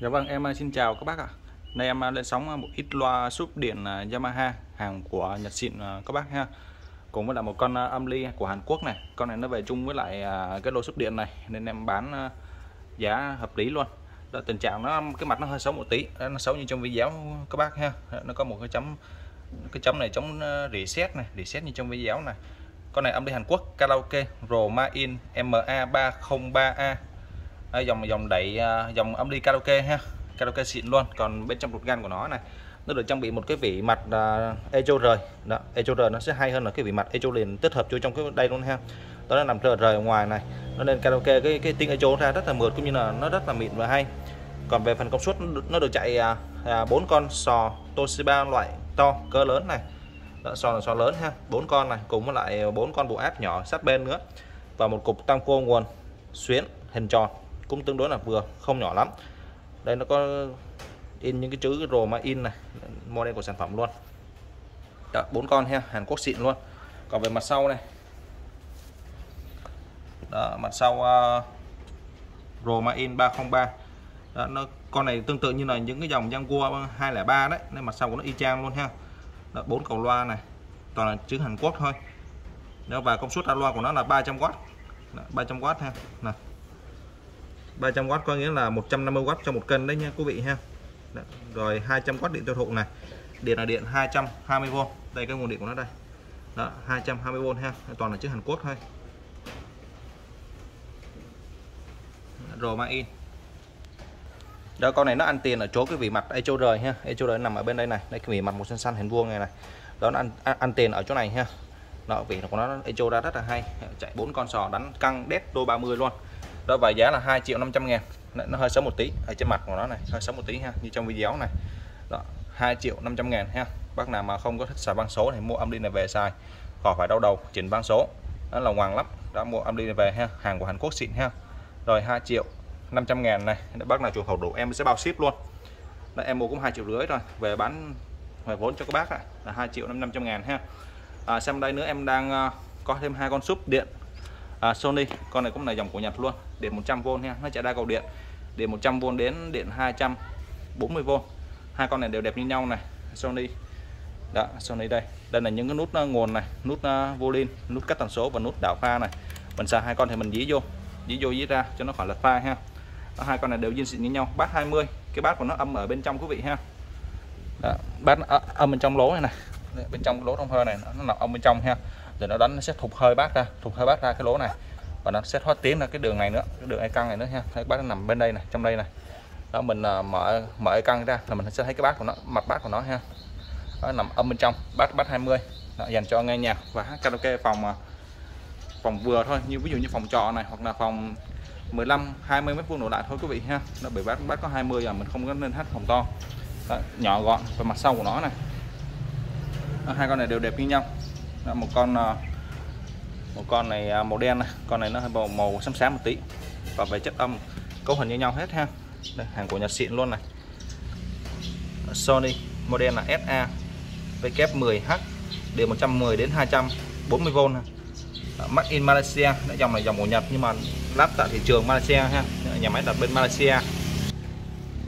Dạ vâng, em à, xin chào các bác ạ. Nay em à, lên sóng à, một ít loa súp điện Yamaha hàng của Nhật Xịn các bác ha. Cùng với lại một con âm ly của Hàn Quốc này. Con này nó về chung với lại cái lô súp điện này nên em bán giá hợp lý luôn. Đó, tình trạng nó cái mặt nó hơi xấu một tí, nó xấu như trong video các bác ha. Nó có một cái chấm cái chấm này chống reset này, reset như trong video này. Con này âm ly Hàn Quốc karaoke Romain MA303A đây, dòng dòng đẩy à, dòng âm đi karaoke ha. Karaoke xịn luôn. Còn bên trong ruột gan của nó này nó được trang bị một cái vỉ mặt uh, echo rời. Đó echo rời nó sẽ hay hơn là cái vỉ mặt echo liền tích hợp vô trong cái đây luôn ha. Đó là nằm rời rời ở ngoài này. Nó nên karaoke cái cái tiếng echo ra rất là mượt cũng như là nó rất là mịn và hay. Còn về phần công suất nó được chạy bốn à, bốn con sò Toshiba loại to cỡ lớn này. Đó, sò là sò lớn ha bốn con này cùng với lại bốn con bộ áp nhỏ sát bên nữa. Và một cục tăng cô nguồn xuyến hình tròn cũng tương đối là vừa không nhỏ lắm. Đây nó có in những cái chữ mà in này model của sản phẩm luôn. Đó bốn con ha Hàn Quốc xịn luôn. Còn về mặt sau này. Đó mặt sau à, uh, Roma in 303 đó, nó con này tương tự như là những cái dòng Jaguar 203 đấy nên mặt sau của nó y chang luôn ha. Đó, bốn cầu loa này toàn là chữ Hàn Quốc thôi. Đó, và công suất loa của nó là 300W đó, 300W ha. Này 300W có nghĩa là 150W cho một cân đấy nha quý vị ha. Đấy. rồi 200W điện tiêu thụ này. Điện là điện 220V đây cái nguồn điện của nó đây. Đó 220V ha. Toàn là chữ Hàn Quốc thôi. Rồi mà in đó con này nó ăn tiền ở chỗ cái vị mặt echo rời ha. Echo rời nằm ở bên đây này. Đây cái vị mặt một xanh xanh hình vuông này này. Đó nó ăn ăn, ăn tiền ở chỗ này ha. Đó vị của nó echo ra rất là hay. Chạy bốn con sò đánh căng đét đôi 30 luôn đó và giá là 2 triệu 500 ngàn. Nó hơi xấu một tí ở trên mặt của nó này hơi xấu một tí ha như trong video này. Đó 2 triệu 500 ngàn ha. Bác nào mà không có thích xài băng số thì mua âm đi này về xài. Khỏi phải đau đầu chỉnh băng số. Đó là ngoan lắm đã mua âm đi này về ha hàng của Hàn Quốc xịn ha. Rồi 2 triệu 500 ngàn này để bác nào chuột khẩu đủ em sẽ bao ship luôn. Đó, em mua cũng hai triệu rưỡi rồi về bán về vốn cho các bác à, là 2 triệu 500 ngàn ha. À, xem đây nữa em đang uh, có thêm hai con súp điện à, Sony con này cũng là dòng của Nhật luôn. Điện 100V nha nó chạy đa cầu điện. Điện 100V đến điện 240V hai con này đều đẹp như nhau này Sony. Đó Sony đây. Đây là những cái nút à, nguồn này nút uh, lin nút cắt tần số và nút đảo pha này. Mình xài hai con thì mình dí vô dí vô dí ra cho nó khỏi lật pha ha. Đó, hai con này đều duyên xịn như nhau. Bát 20 cái bát của nó âm ở bên trong quý vị ha. Đó, bát à, âm bên trong lỗ này này. Bên trong lỗ thông hơi này nó nằm âm bên trong ha rồi nó đánh nó sẽ thụt hơi bát ra thụt hơi bát ra cái lỗ này. Và nó sẽ thoát tiếng ra cái đường này nữa cái đường ai căng này nữa ha thấy bát nó nằm bên đây này trong đây này. Đó mình uh, mở mở ai căng ra là mình sẽ thấy cái bát của nó mặt bát của nó ha. Đó, nằm âm bên trong bát bát 20 đó, dành cho nghe nhạc và hát karaoke phòng à, phòng vừa thôi. Như ví dụ như phòng trọ này hoặc là phòng 15 20 mét vuông đổ lại thôi quý vị ha. Nó bị bát bát có 20 giờ à, mình không có nên hát phòng to. Đó, nhỏ gọn và mặt sau của nó này. Đó, hai con này đều đẹp như nhau đó, một con ờ, một con này à, màu đen này. Con này nó hơi màu, màu xám xám một tí. Và về chất âm cấu hình như nhau hết ha. Đây, hàng của Nhật xịn luôn này. Ờ, Sony model là SA W10H điện 110 đến 240V Made in Malaysia. Dòng này dòng của Nhật nhưng mà lắp tại thị trường Malaysia ha. Nhà máy đặt bên Malaysia.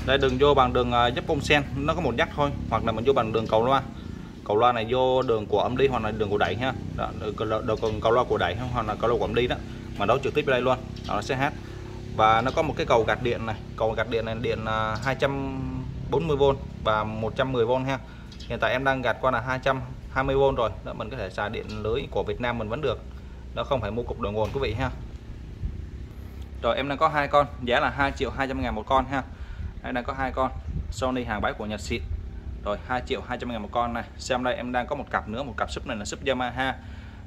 Đây đường vô bằng đường ờ, dấp bông sen. Nó có một nhắc thôi hoặc là mình vô bằng đường cầu loa cầu loa này vô đường của âm đi hoặc là đường của đẩy ha. Đó, đường, còn cầu loa của đẩy hoặc là cầu loa của âm đi đó. Mà đấu trực tiếp đây luôn đó nó sẽ hát. Và nó có một cái cầu gạt điện này cầu gạt điện này điện à, 240V và 110V ha. Hiện tại em đang gạt qua là 220V rồi đó mình có thể xài điện lưới của Việt Nam mình vẫn được. Nó không phải mua cục đầu nguồn quý vị ha. Rồi em đang có hai con giá là 2 triệu 200 ngàn một con ha. Đây đang có hai con Sony hàng bãi của Nhật xịn rồi 2 triệu 200 ngàn một con này. Xem đây em đang có một cặp nữa một cặp súp này là súp Yamaha.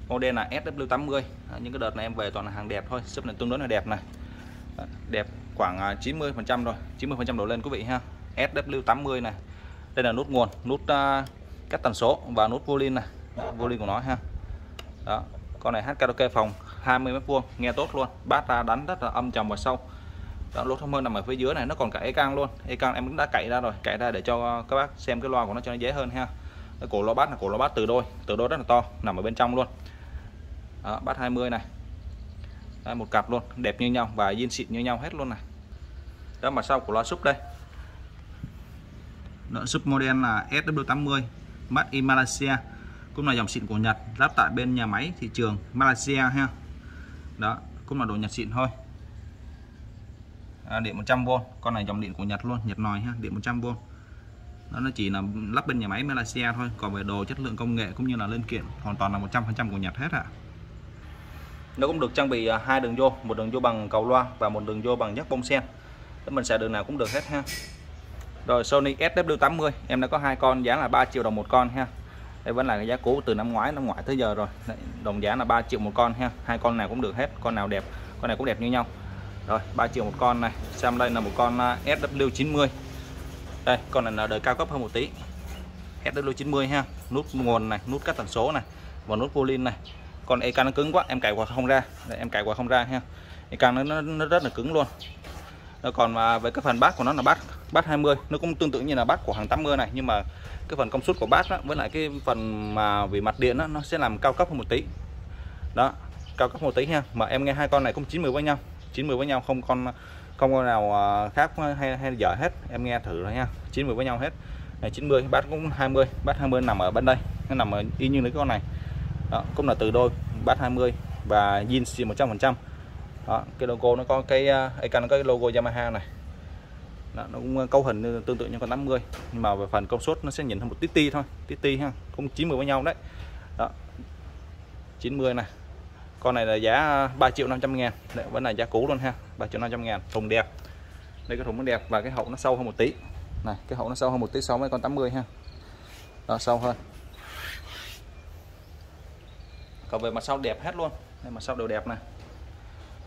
Model là SW80 à, những cái đợt này em về toàn là hàng đẹp thôi. Súp này tương đối là đẹp này. À, đẹp khoảng à, 90 phần trăm rồi. 90 phần trăm đổ lên quý vị ha. SW80 này. Đây là nút nguồn nút uh, cắt tần số và nút volume này. Volume của nó ha. Đó con này hát karaoke phòng 20 mét vuông nghe tốt luôn. Bát ra đánh rất là âm trầm và sâu đó, lỗ thông hơn nằm ở phía dưới này nó còn cả e căng luôn. E căng em cũng đã cậy ra rồi cậy ra để cho các bác xem cái loa của nó cho nó dễ hơn ha. Cái cổ loa bát là cổ loa bát từ đôi từ đôi rất là to nằm ở bên trong luôn. Đó, bát 20 này. Đấy, một cặp luôn đẹp như nhau và zin xịn như nhau hết luôn này. Đó mà sau của loa súp đây. Loa súp model là SW80 Made in Malaysia. Cũng là dòng xịn của Nhật lắp tại bên nhà máy thị trường Malaysia ha. Đó cũng là đồ Nhật xịn thôi à, điện 100V con này dòng điện của Nhật luôn Nhật nòi ha điện 100V đó nó chỉ là lắp bên nhà máy Malaysia thôi còn về đồ chất lượng công nghệ cũng như là linh kiện hoàn toàn là 100% của Nhật hết ạ. À. nó cũng được trang bị à, hai đường vô một đường vô bằng cầu loa và một đường vô bằng nhắc bông sen. Mình xài đường nào cũng được hết ha. Rồi Sony SW80 em đã có hai con giá là 3 triệu đồng một con ha. Đây vẫn là cái giá cũ từ năm ngoái năm ngoái tới giờ rồi. Đấy, đồng giá là 3 triệu một con ha. Hai con nào cũng được hết con nào đẹp con này cũng đẹp như nhau rồi 3 triệu một con này. Xem đây là một con à, SW90 đây con này là đời cao cấp hơn một tí. SW90 ha. Nút nguồn này nút cắt tần số này và nút volume này. Con e nó cứng quá em cài quạt không ra. Đây, em cài quạt không ra ha. E nó, nó, nó rất là cứng luôn. Rồi còn mà về cái phần bát của nó là bát bát 20 nó cũng tương tự như là bát của hàng 80 này nhưng mà cái phần công suất của bát đó, với lại cái phần mà vì mặt điện đó, nó sẽ làm cao cấp hơn một tí. Đó cao cấp một tí ha. Mà em nghe hai con này cũng 90 với nhau. 90 với nhau không con không con nào à, khác hay hay dở hết. Em nghe thử rồi nha. 90 với nhau hết. Này 90 bát cũng 20 bát 20 nằm ở bên đây. Nó nằm ở y như lấy con này. Đó, cũng là từ đôi. Bát 20 và jeans 100 phần trăm. Cái logo nó có cái à, icon nó có cái logo Yamaha này. Đó, nó cũng câu hình tương tự như con 80 nhưng mà về phần công suất nó sẽ nhìn hơn một tí ti thôi. Tí ti ha cũng 90 với nhau đấy. Đó 90 này con này là giá à, 3 triệu 500 ngàn. Đấy, vẫn là giá cũ luôn ha 3 triệu 500 ngàn. Thùng đẹp. Đây cái thùng nó đẹp và cái hậu nó sâu hơn một tí. Này cái hậu nó sâu hơn một tí so với con 80 ha. Đó sâu hơn. Còn về mặt sau đẹp hết luôn. Đây mặt sau đều đẹp này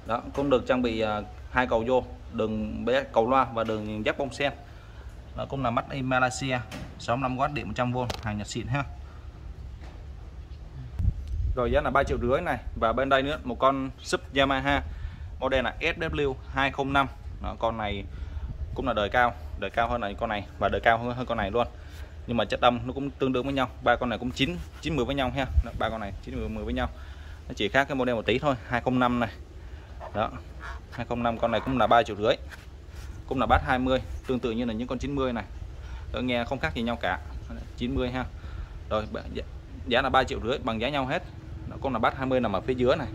đó cũng được trang bị à, hai cầu vô đường bé cầu loa và đường giáp bông sen. Nó cũng là mắt in Malaysia 65W điện 100V hàng Nhật xịn ha rồi giá là 3 triệu rưỡi này. Và bên đây nữa một con sub Yamaha model là SW 205 đó, con này cũng là đời cao đời cao hơn này con này và đời cao hơn, hơn con này luôn. Nhưng mà chất âm nó cũng tương đương với nhau. Ba con này cũng 9 90 với nhau ha. Ba con này 90 10 với nhau. Nó chỉ khác cái model một tí thôi 205 này. Đó 205 con này cũng là 3 triệu rưỡi cũng là bát 20 tương tự như là những con 90 này. Tôi nghe không khác gì nhau cả. 90 ha. Rồi giá là 3 triệu rưỡi bằng giá nhau hết nó cũng là bát 20 nằm ở phía dưới này.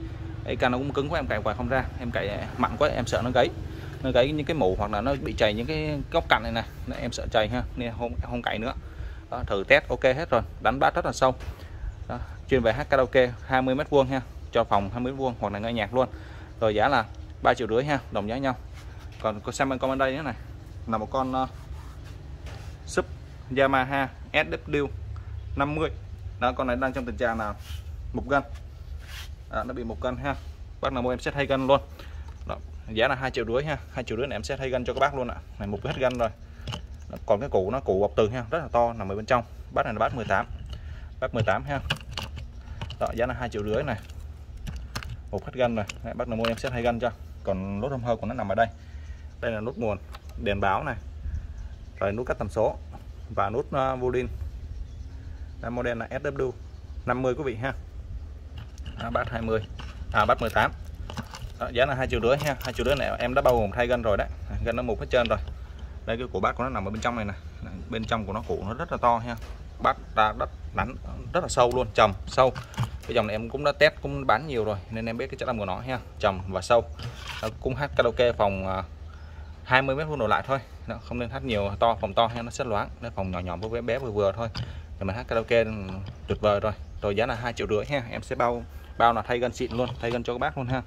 Cái can nó cũng cứng quá em cạy hoài không ra. Em cạy mặn quá em sợ nó gãy nó gãy những cái mũ hoặc là nó bị chảy những cái góc cạnh này này Nên em sợ chảy ha nên không không cạy nữa. Đó, thử test ok hết rồi. Đánh bát rất là sâu. Đó, chuyên về hát karaoke 20 mét vuông ha cho phòng 20 mét vuông hoặc là nghe nhạc luôn. Rồi giá là 3 triệu rưỡi ha đồng giá nhau. Còn có xem bên con bên đây nữa này. Là một con ờ, uh, sub Yamaha SW 50 đó con này đang trong tình trạng là một cân. À, nó bị một cân ha. Bác nào mua em set hai cân luôn. Đó, giá là hai triệu rưỡi ha. Hai triệu rưỡi này em set hai cân cho các bác luôn ạ. Này một hết gân rồi. Đó, còn cái củ nó củ bọc từ ha rất là to nằm ở bên trong. Bát này là bát 18 bát 18 ha. Đó, giá là hai triệu rưỡi này. Một hết gân rồi. Đấy, bác nào mua em set hai gân cho. Còn nút hâm hơi của nó nằm ở đây. Đây là nút nguồn đèn báo này. Rồi nút cắt tần số và nút uh, vô đây, model là SW 50 quý vị ha à, bát 20 à bát 18 đó, giá là hai triệu rưỡi ha. Hai triệu rưỡi này em đã bao gồm thay gân rồi đấy. Gân nó một hết trơn rồi. Đây cái cổ bát của nó nằm ở bên trong này nè. Bên trong của nó cụ nó rất là to ha. Bát ra đất đánh rất là sâu luôn trầm sâu. Cái dòng này em cũng đã test cũng bán nhiều rồi nên em biết cái chất âm của nó ha. Trầm và sâu. Nó cũng hát karaoke phòng à, 20 mét vuông đổ lại thôi. Nó không nên hát nhiều to phòng to ha nó sẽ loáng. Nó phòng nhỏ nhỏ với bé vừa vừa thôi. Thì mà hát karaoke ừ, tuyệt vời rồi. Rồi giá là hai triệu rưỡi ha. Em sẽ bao bao là thay gân xịn luôn thay gân cho các bác luôn ha.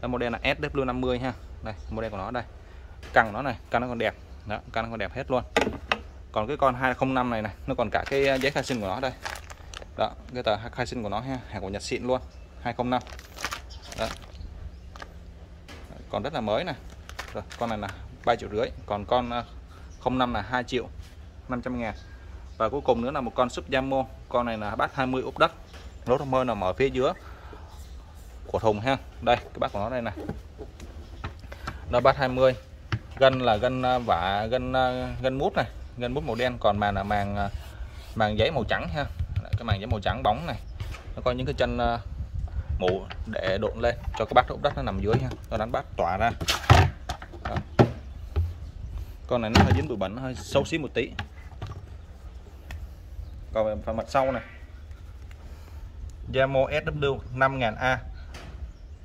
Đây, model là SW50 ha. Đây model của nó đây. Cẳng nó này căng nó còn đẹp. Đó căng nó còn đẹp hết luôn. Còn cái con 205 này này nó còn cả cái uh, giấy khai sinh của nó đây. Đó cái tờ khai sinh của nó ha hàng của Nhật xịn luôn 205 đó. còn rất là mới này. Rồi con này là 3 triệu rưỡi còn con uh, 05 là 2 triệu 500 ngàn. Và cuối cùng nữa là một con sub Yamo con này là bát 20 úp đất lốt mơ nằm ở phía dưới của thùng ha. Đây, cái bát của nó đây này nó bát 20 gân là gân à, vả, gân à, gân mút này, gân mút màu đen. Còn màn là màng à, màng giấy màu trắng ha. Cái màng giấy màu trắng bóng này. Nó có những cái chân mũ để độn lên cho cái bát ốp đất nó nằm dưới ha. Nó đánh bát tỏa ra. Đó. con này nó hơi dính bụi bẩn hơi xấu xí một tí. Còn phần mặt sau này. Yamo SW 5000A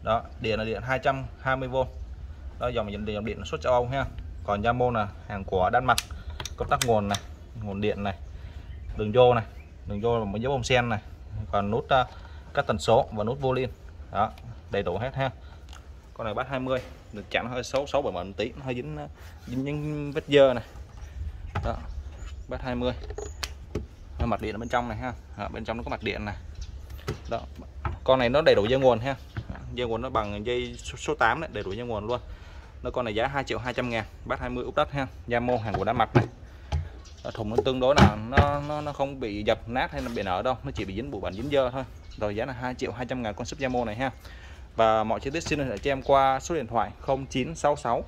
đó điện là điện 220V đó dòng điện dòng điện xuất châu Âu ha còn Yamo là hàng của Đan Mạch. Công tắc nguồn này nguồn điện này đường vô này. Đường vô là một dấu bông sen này. Còn nút uh, các tần số và nút vô liên. Đó đầy đủ hết ha. Con này bắt 20 được chặn hơi xấu xấu bởi một tí nó hơi dính à, dính những vết dơ này. Đó bắt 20 mặt điện ở bên trong này ha. Đó, bên trong nó có mặt điện này. Đó con này nó đầy đủ dây nguồn ha dây nguồn nó bằng dây số 8 đấy, đầy đủ dây nguồn luôn. Nó con này giá 2 triệu 200 ngàn bát 20 úp đất ha. Yamo hàng của Đan Mạch này. Thùng nó tương đối là nó nó nó không bị dập nát hay là bị nở đâu, nó chỉ bị dính bụi bẩn dính dơ thôi. Rồi giá là 2 triệu 200 ngàn con súp Yamo này ha. Và mọi chi tiết xin liên cho em qua số điện thoại 0966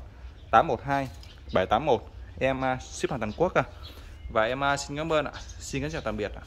812 781 em à, ship hàng toàn quốc à. và em à, xin cảm ơn ạ. Xin kính chào tạm biệt ạ.